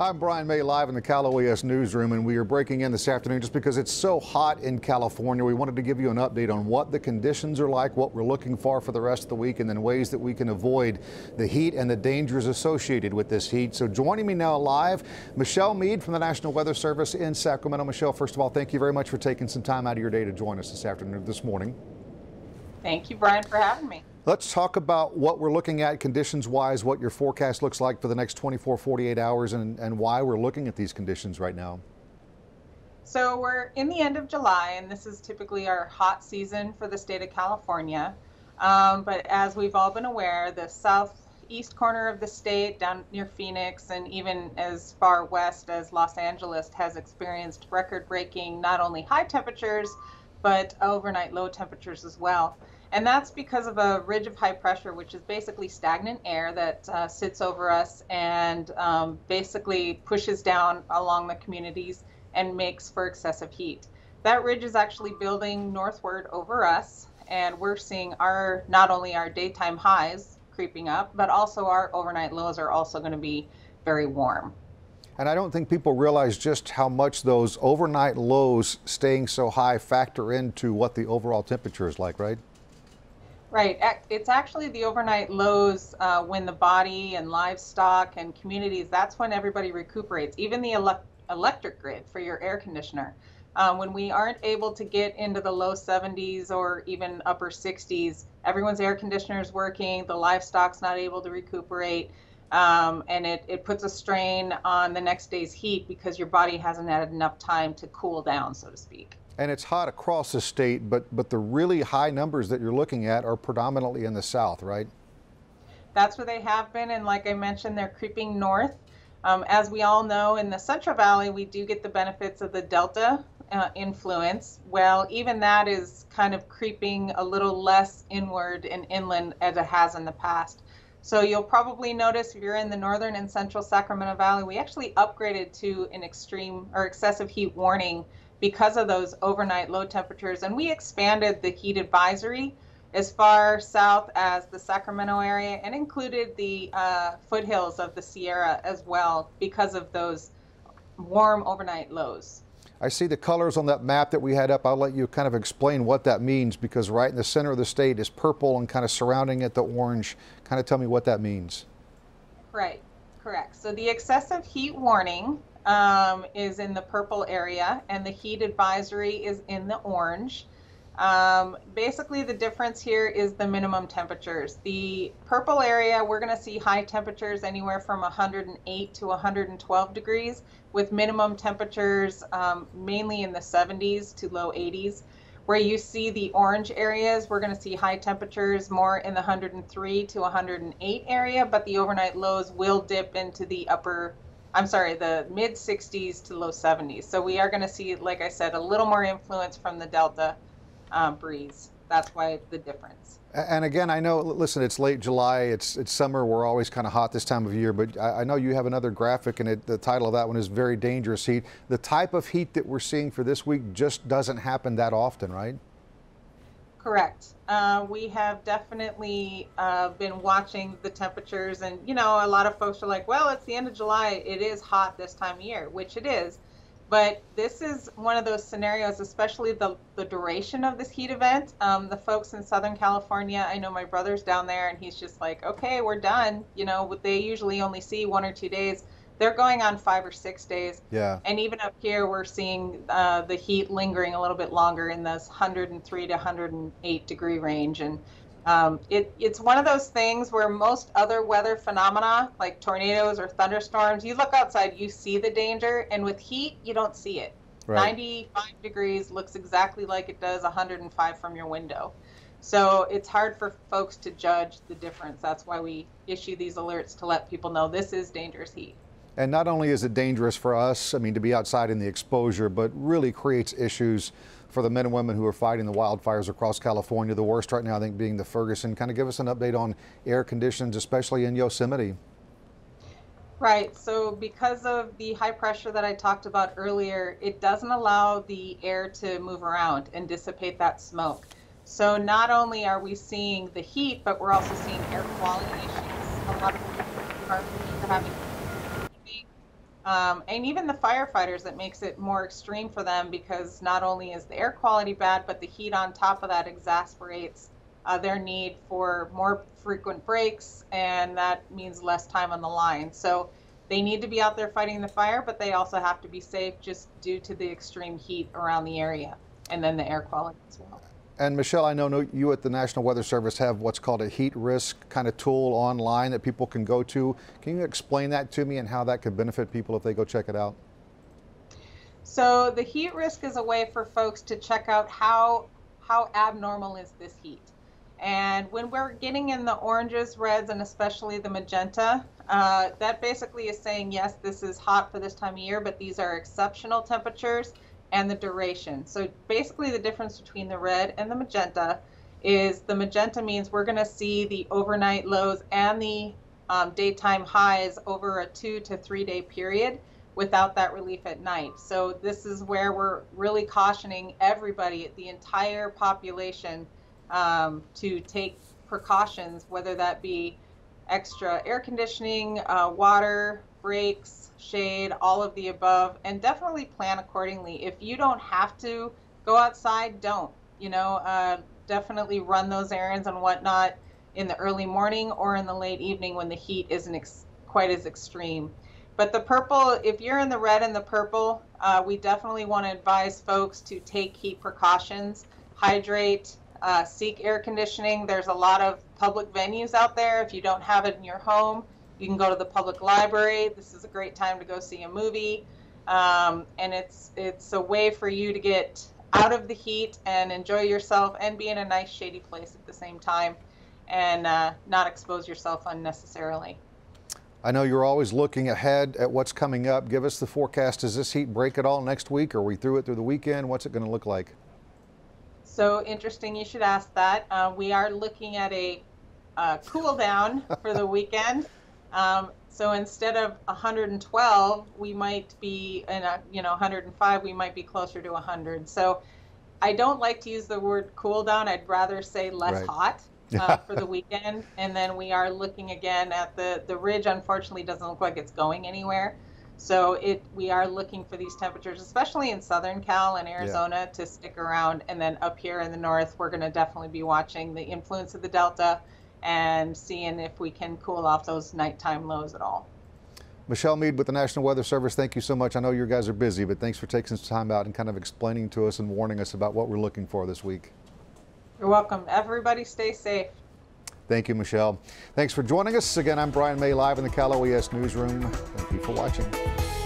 I'm Brian May live in the Cal OES newsroom, and we are breaking in this afternoon just because it's so hot in California. We wanted to give you an update on what the conditions are like, what we're looking for for the rest of the week, and then ways that we can avoid the heat and the dangers associated with this heat. So joining me now live, Michelle Mead from the National Weather Service in Sacramento. Michelle, first of all, thank you very much for taking some time out of your day to join us this afternoon, this morning. Thank you, Brian, for having me. Let's talk about what we're looking at conditions wise, what your forecast looks like for the next 24, 48 hours, and, and why we're looking at these conditions right now. So, we're in the end of July, and this is typically our hot season for the state of California. Um, but as we've all been aware, the southeast corner of the state, down near Phoenix, and even as far west as Los Angeles, has experienced record breaking not only high temperatures, but overnight low temperatures as well. And that's because of a ridge of high pressure, which is basically stagnant air that uh, sits over us and um, basically pushes down along the communities and makes for excessive heat. That ridge is actually building northward over us, and we're seeing our not only our daytime highs creeping up, but also our overnight lows are also going to be very warm. And I don't think people realize just how much those overnight lows staying so high factor into what the overall temperature is like, right? Right. It's actually the overnight lows uh, when the body and livestock and communities, that's when everybody recuperates, even the ele- electric grid for your air conditioner. Um, when we aren't able to get into the low 70s or even upper 60s, everyone's air conditioner is working, the livestock's not able to recuperate, um, and it, it puts a strain on the next day's heat because your body hasn't had enough time to cool down, so to speak and it's hot across the state, but, but the really high numbers that you're looking at are predominantly in the south, right? That's where they have been, and like I mentioned, they're creeping north. Um, as we all know, in the Central Valley, we do get the benefits of the Delta uh, influence. Well, even that is kind of creeping a little less inward and inland as it has in the past. So you'll probably notice if you're in the northern and central Sacramento Valley, we actually upgraded to an extreme or excessive heat warning because of those overnight low temperatures. And we expanded the heat advisory as far south as the Sacramento area and included the uh, foothills of the Sierra as well because of those warm overnight lows. I see the colors on that map that we had up. I'll let you kind of explain what that means because right in the center of the state is purple and kind of surrounding it the orange. Kind of tell me what that means. Right, correct. So the excessive heat warning um, is in the purple area, and the heat advisory is in the orange. Um, basically, the difference here is the minimum temperatures. The purple area, we're going to see high temperatures anywhere from 108 to 112 degrees, with minimum temperatures um, mainly in the 70s to low 80s. Where you see the orange areas, we're going to see high temperatures more in the 103 to 108 area, but the overnight lows will dip into the upper I'm sorry, the mid 60s to low 70s. So we are going to see, like I said, a little more influence from the Delta um, breeze. That's why the difference. And again, I know, listen, it's late July, it's, it's summer, we're always kind of hot this time of year, but I, I know you have another graphic and it, the title of that one is Very Dangerous Heat. The type of heat that we're seeing for this week just doesn't happen that often, right? Correct. Uh, we have definitely uh, been watching the temperatures, and you know, a lot of folks are like, "Well, it's the end of July. It is hot this time of year," which it is. But this is one of those scenarios, especially the the duration of this heat event. Um, the folks in Southern California, I know my brother's down there, and he's just like, "Okay, we're done." You know, they usually only see one or two days they're going on five or six days. Yeah. And even up here, we're seeing uh, the heat lingering a little bit longer in this 103 to 108 degree range. And um, it, it's one of those things where most other weather phenomena, like tornadoes or thunderstorms, you look outside, you see the danger, and with heat, you don't see it. Right. 95 degrees looks exactly like it does 105 from your window. So it's hard for folks to judge the difference. That's why we issue these alerts to let people know this is dangerous heat. And not only is it dangerous for us, I mean, to be outside in the exposure, but really creates issues for the men and women who are fighting the wildfires across California. The worst right now, I think, being the Ferguson. Kind of give us an update on air conditions, especially in Yosemite. Right. So, because of the high pressure that I talked about earlier, it doesn't allow the air to move around and dissipate that smoke. So, not only are we seeing the heat, but we're also seeing air quality issues. A lot of people are having Um, and even the firefighters, it makes it more extreme for them because not only is the air quality bad, but the heat on top of that exasperates uh, their need for more frequent breaks, and that means less time on the line. So they need to be out there fighting the fire, but they also have to be safe just due to the extreme heat around the area and then the air quality as well. And Michelle, I know you at the National Weather Service have what's called a heat risk kind of tool online that people can go to. Can you explain that to me and how that could benefit people if they go check it out? So the heat risk is a way for folks to check out how how abnormal is this heat. And when we're getting in the oranges, reds, and especially the magenta, uh, that basically is saying, yes, this is hot for this time of year, but these are exceptional temperatures and the duration. So basically the difference between the red and the magenta is the magenta means we're going to see the overnight lows and the um, daytime highs over a two to three day period without that relief at night. So this is where we're really cautioning everybody, the entire population, um, to take precautions, whether that be extra air conditioning, uh, water, breaks, shade, all of the above, and definitely plan accordingly. If you don't have to go outside, don't. You know, uh, definitely run those errands and whatnot in the early morning or in the late evening when the heat isn't ex- quite as extreme. But the purple, if you're in the red and the purple, uh, we definitely want to advise folks to take heat precautions, hydrate, uh, seek air conditioning. There's a lot of public venues out there. If you don't have it in your home, you can go to the public library. This is a great time to go see a movie. Um, and it's it's a way for you to get out of the heat and enjoy yourself and be in a nice shady place at the same time and uh, not expose yourself unnecessarily. I know you're always looking ahead at what's coming up. Give us the forecast. Does this heat break at all next week? Are we through it through the weekend? What's it going to look like? So interesting you should ask that. Uh, we are looking at a uh, cool down for the weekend. Um, so instead of 112, we might be in a, you know 105. We might be closer to 100. So I don't like to use the word cool down. I'd rather say less right. hot uh, for the weekend. And then we are looking again at the the ridge. Unfortunately, doesn't look like it's going anywhere. So it we are looking for these temperatures, especially in Southern Cal and Arizona, yeah. to stick around. And then up here in the north, we're going to definitely be watching the influence of the Delta and seeing if we can cool off those nighttime lows at all. Michelle Mead with the National Weather Service, thank you so much. I know you guys are busy, but thanks for taking some time out and kind of explaining to us and warning us about what we're looking for this week. You're welcome. Everybody stay safe. Thank you, Michelle. Thanks for joining us. Again, I'm Brian May live in the Cal OES newsroom. Thank you for watching.